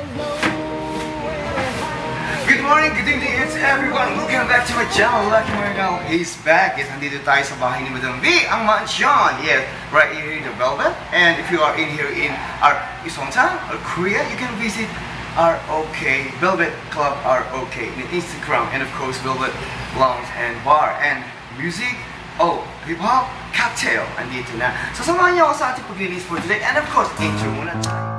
Good morning, good evening, it's everyone. Welcome back to my channel, Lucky Marigao. He's back. Yes, nandito tayo sa bahay ni Madam V, ang mansion. Yes, right here in the Velvet. And if you are in here in our Isongsan or Korea, you can visit our OK Velvet Club ROK in the Instagram and of course Velvet Lounge and Bar and music. Oh, hip-hop, cocktail, andito na. So samahan niyo ako sa ating pag-release for today and of course, intro muna tayo.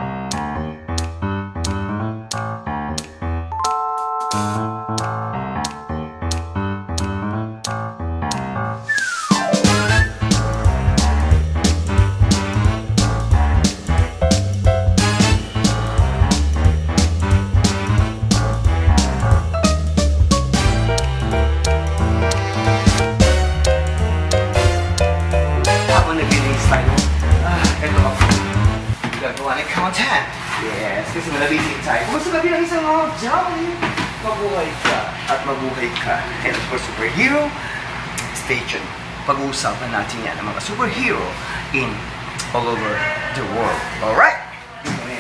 Ng content. Yes, kasi malabisig tayo. Kung gusto ka bilang isang oh, jolly, mabuhay ka at mabuhay ka. And of course, superhero, stay tuned. Pag-uusapan natin yan ng mga superhero in all over the world. Alright?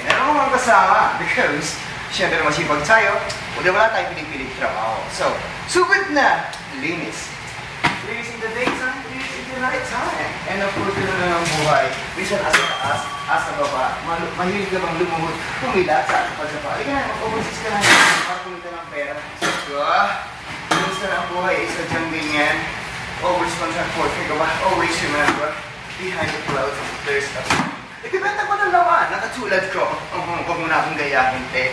Ko mga kasama because syempre masipag tayo. Wala wala tayo pinipilig trabaho. So, sugod na, linis. Linis in the daytime, night time. And of course, yun na ang buhay. Minsan asa taas, asa baba. Mal- mahilig ka bang lumuhod, pumilat sa ating pagsapa. Halika na, mag-overseas ka na para kumita ng pera. So, ah, Minsan ang buhay is sadyang ganyan. Always contract ka ba? Always remember, behind the clouds, there's a Ibibenta ko ng laman, nakatulad ko. Uh, huwag mo na akong gayahin, te.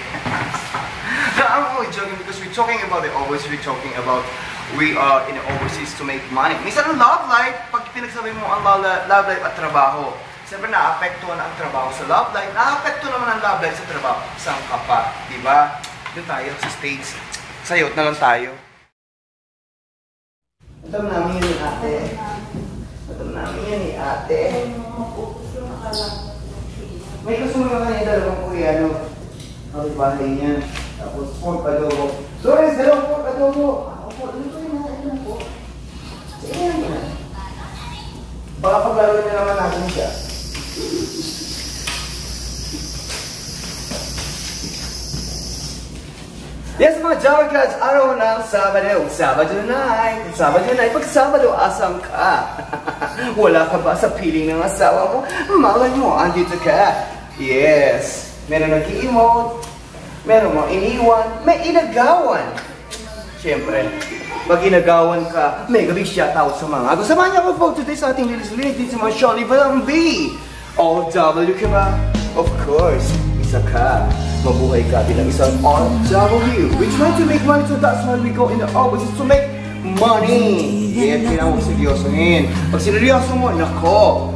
no, I'm only joking because we're talking about the always we're talking about we are in overseas to make money. Minsan ang love life, pag pinagsabi mo ang love life, at trabaho, siyempre naapektuhan ang trabaho sa love life, naapekto naman ang love life sa trabaho. Saan ka pa, di ba? Doon tayo sa States. Sayot na lang tayo. Ito namin yun ni ate. Ito namin yun ni ate. May mo naman yung dalawang koreano. Ang bahay niya. Tapos pork adobo. Sorry, dalawang pork adobo. Opo, ito na ito na po. Sige yan yan. Baka paglaro niya naman natin siya. Yes, mga Java Gods, araw ng Sabado. Sabado night. Sabado night. Pag Sabado, asam ka. Wala ka ba sa piling ng asawa mo? Malay mo, andito ka. Yes. Meron nag-i-emote. Meron mo iniwan. May inagawan. Siyempre, pag inagawan ka, gabi siya tawag sa mga niyo ako po today sa ating lilis-lilis sa mga Sean Livalang B. All W ka? Of course, isa ka. Mabuhay ka bilang isang RW. We try to make money so that's why we go in the office to make money. Kaya kailangan mo seryosohin. Pag seryoso mo, nako,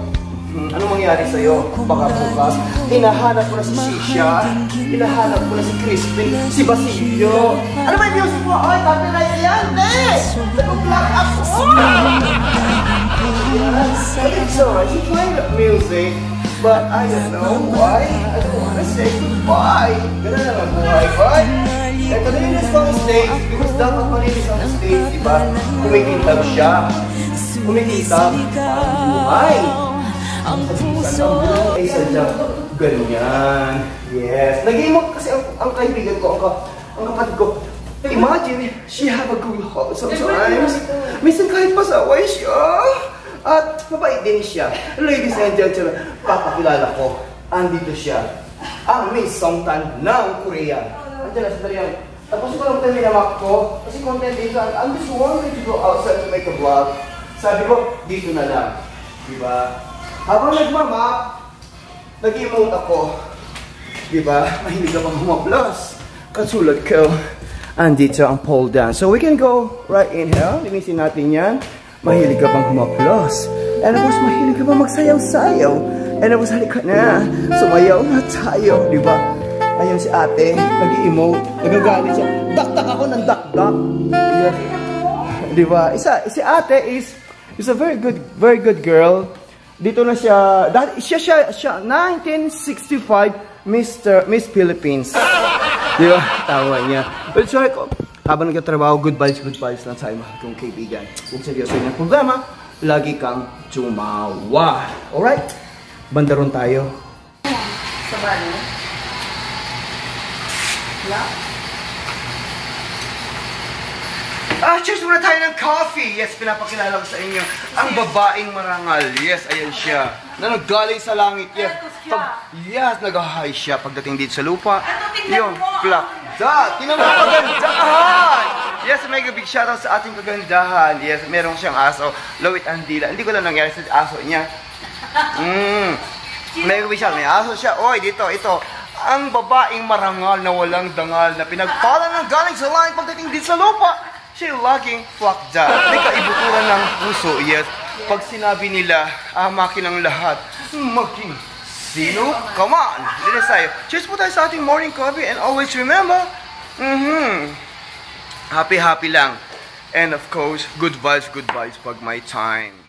ano mangyari sa'yo? Baka bukas, hinahanap mo na si Sisha, hinahanap mo na si Crispin, si Basilio. Ano ba yung music mo? Ay, tabi na yan, eh! Nag-vlog ako! But it's alright, she's playing the music, but I don't know why. I don't wanna say goodbye. Ganun na lang buhay, right? Ito nilinis ko ang stage because dapat malinis ang stage, di ba? Kumikintab siya. Kumikintab ang buhay. Ang puso Ay, sadyang ganyan. Yes. Nag-emote kasi ang, ang kaibigan ko, ang, ang kapatid ko. Imagine, she have a good heart sometimes. Minsan kahit pasaway siya. At mabait din siya. Ladies and gentlemen, papakilala ko. Andito siya. Ang Miss Songtan ng Korea. Andiyan na sa yan. Tapos ko lang tayo minamak ko. Kasi content dito. I'm just wanting to go outside to make a vlog. Sabi ko, dito na lang. Diba? Habang nagmamap, nag-emote ako. Diba? Mahilig ako humaplos. Katulad ko. Andito ang pole dance. So we can go right in here. Linisin natin yan. Mahilig ka bang humaplos? And of course, mahilig ka bang magsayaw-sayaw? And of course, halika na. Sumayaw na tayo. Diba? Ayun si ate, nag-emote. Nagagalit siya. Dakdak ako ng dakdak. Yes. Diba? Isa, si ate is, is a very good, very good girl. Dito na siya, dahil siya, siya, siya, 1965 Mr. Miss Philippines. Di ba? Tawa niya. But sorry ko, habang nagtatrabaho, good vibes, good vibes lang tayo mahal kong kaibigan. Kung seryoso yung problema, lagi kang tumawa. Alright? Bandaron tayo. sa bano. Ah, cheers muna tayo ng coffee. Yes, pinapakilala ko sa inyo. Ang babaeng marangal. Yes, ayan siya. Na naggaling sa langit. Yes. Pag, yes, nag-high siya pagdating dito sa lupa. Yung plakda. Tingnan mo ang kagandahan. Yes, mega big shoutout sa ating kagandahan. Yes, meron siyang aso. Lowit Andila. Hindi ko lang nangyari sa aso niya. Mm. Mega big shoutout. May aso siya. Oy, dito, ito. Ang babaeng marangal na walang dangal na pinagpala ng galing sa langit pagdating dito sa lupa. Siya laging flakda. May kaibuturan ng puso, yes. Pag sinabi nila, amakin ang lahat, maging sino? Come on! Dito tayo. Cheers po tayo sa ating morning coffee and always remember, mm-hmm, happy-happy lang. And of course, good vibes, good vibes pag may time.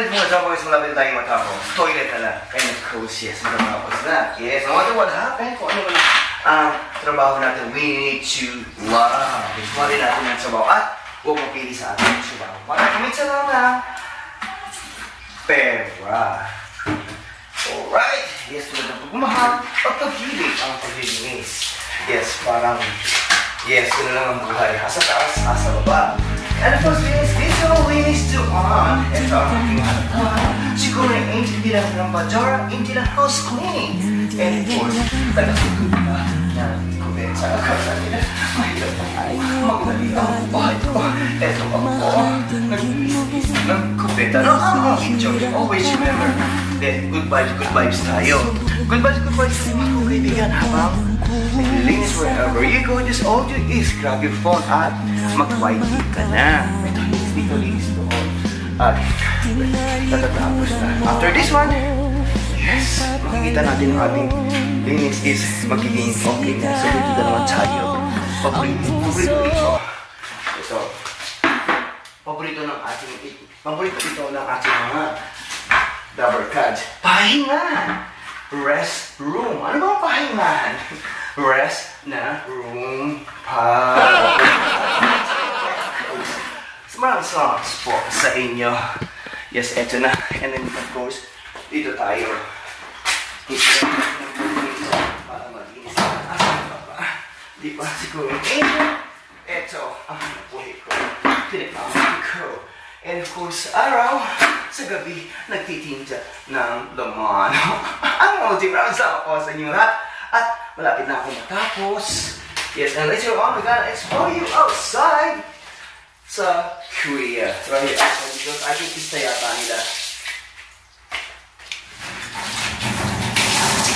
Whew, finally matapos malapit tayong matapos. Toilet na lang. And of course, yes, matapos na. Yes, no matter what happened, kung ano man ang trabaho natin, we need to love. Rin natin ang trabaho. At huwag mapili sa ating trabaho. Para kumit sa lana. Pera. Alright. Yes, tulad ng pagmamahal at pag-ibig ang. Yes, parang, yes, yun na lang ang buhay. Asa taas, asa baba. And of course, this, this all we need to on. Ito ang aking hanapan. Siguro yung hindi lang ng badara, hindi lang house cleaning. And of course, taga-tutup ka ng kubetsa ka sa nila. Mahirap ang magdali ang bahay ko. Ito ako, nag-iisip ng kubeta. No, no, joke. Always remember that good vibes, good vibes tayo. Good vibes, good vibes tayo mga kaibigan habang naglilinis wherever you go. Just all you is grab your phone at mag-YT ka na. At tatatapos na. After this one, yes, makikita natin ang ating linis is magiging okay na. So, na naman tayo. Paborito, paborito ito. Ito. Paborito ng ating, paborito ito ng ating mga Dabber Cards. Pahinga! Rest room. Ano ba ang pahingahan? Rest na room pa. Maraming salamat po sa inyo. Yes, eto na. And then, of course, dito tayo. Dito. Para malinis. Asan pa ba? Di ba siguro angel? Eto ang nabuhay ko. Pinagmamahal ko. And of course, araw, sa gabi, nagtitinda ng laman. ang multi maraming salamat po sa inyo lahat. At malapit na ako matapos. Yes, and later on, we're gonna explore you outside sa Korea. Right outside because I think pista yata nila.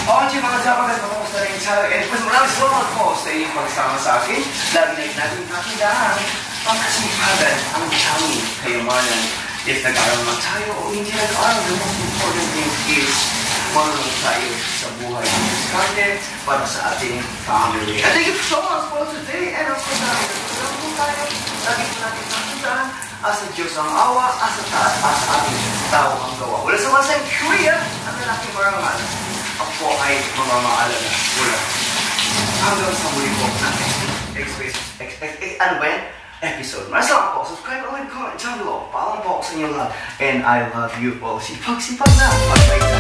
Okay, mga sapagat, kumusta rin tayo? And pues maraming salamat po sa inyong pagsama sa akin. Lagi na natin kakilaan ang kasipagan, ang kami, kayamanan. If nag-aral man tayo o hindi nag-aral, the most important thing is marunong tayo sa buhay ng diskarte para sa ating family. And thank you so much for today. And of course, po tayo. Lagi po natin nakita asa Diyos ang awa, asa taas, asa ating tao ang gawa. Wala sa mga sa Korea, ang lalaking marangal. Ako po ay mamamaalala mula hanggang sa muli po ex, ex, ano ba yan? Episode. Maraming salamat po. Subscribe, like, comment, down below. Paalam po ako sa inyo lahat. And I love you all. Sipag-sipag na. Bye-bye.